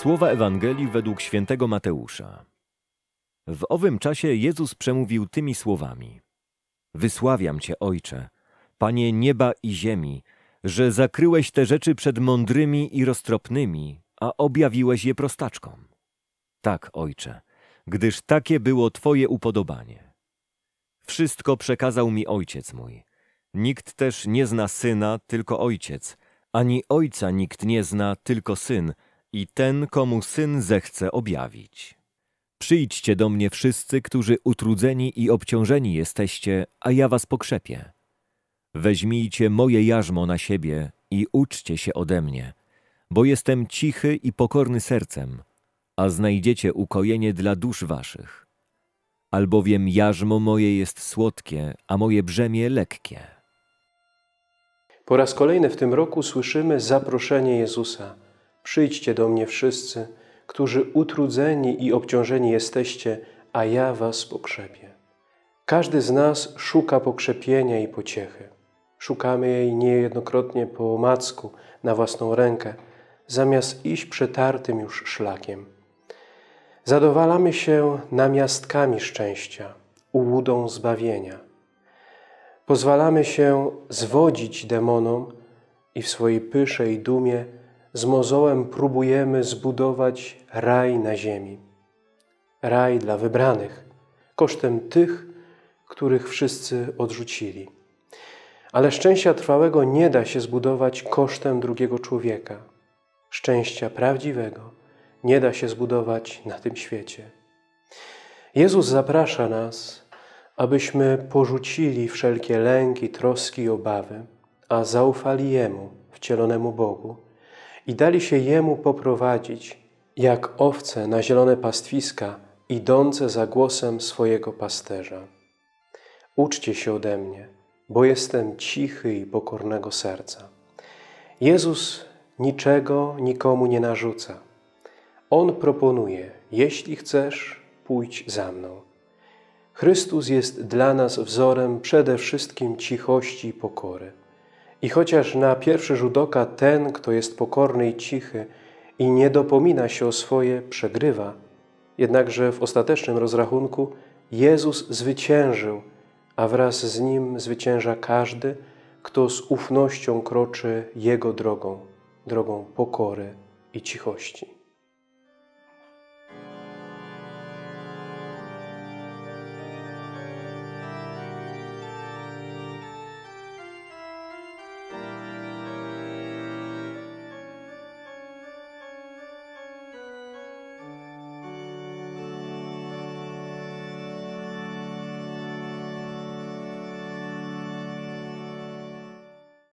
Słowa Ewangelii według świętego Mateusza. W owym czasie Jezus przemówił tymi słowami: Wysławiam Cię, Ojcze, Panie nieba i ziemi, że zakryłeś te rzeczy przed mądrymi i roztropnymi, a objawiłeś je prostaczkom. Tak, Ojcze, gdyż takie było Twoje upodobanie. Wszystko przekazał mi Ojciec mój. Nikt też nie zna Syna, tylko Ojciec, ani Ojca nikt nie zna, tylko Syn, i ten, komu Syn zechce objawić. Przyjdźcie do mnie wszyscy, którzy utrudzeni i obciążeni jesteście, a ja was pokrzepię. Weźmijcie moje jarzmo na siebie i uczcie się ode mnie, bo jestem cichy i pokorny sercem, a znajdziecie ukojenie dla dusz waszych. Albowiem jarzmo moje jest słodkie, a moje brzemię lekkie. Po raz kolejny w tym roku słyszymy zaproszenie Jezusa. Przyjdźcie do mnie wszyscy, którzy utrudzeni i obciążeni jesteście, a ja was pokrzepię. Każdy z nas szuka pokrzepienia i pociechy. Szukamy jej niejednokrotnie po omacku, na własną rękę, zamiast iść przetartym już szlakiem. Zadowalamy się namiastkami szczęścia, ułudą zbawienia. Pozwalamy się zwodzić demonom i w swojej pysze i dumie z mozołem próbujemy zbudować raj na ziemi. Raj dla wybranych, kosztem tych, których wszyscy odrzucili. Ale szczęścia trwałego nie da się zbudować kosztem drugiego człowieka. Szczęścia prawdziwego nie da się zbudować na tym świecie. Jezus zaprasza nas, abyśmy porzucili wszelkie lęki, troski i obawy, a zaufali Jemu, wcielonemu Bogu, i dali się Jemu poprowadzić, jak owce na zielone pastwiska, idące za głosem swojego pasterza. Uczcie się ode mnie, bo jestem cichy i pokornego serca. Jezus niczego nikomu nie narzuca. On proponuje, jeśli chcesz, pójdź za mną. Chrystus jest dla nas wzorem przede wszystkim cichości i pokory. I chociaż na pierwszy rzut oka ten, kto jest pokorny i cichy i nie dopomina się o swoje, przegrywa, jednakże w ostatecznym rozrachunku Jezus zwyciężył, a wraz z Nim zwycięża każdy, kto z ufnością kroczy Jego drogą, drogą pokory i cichości.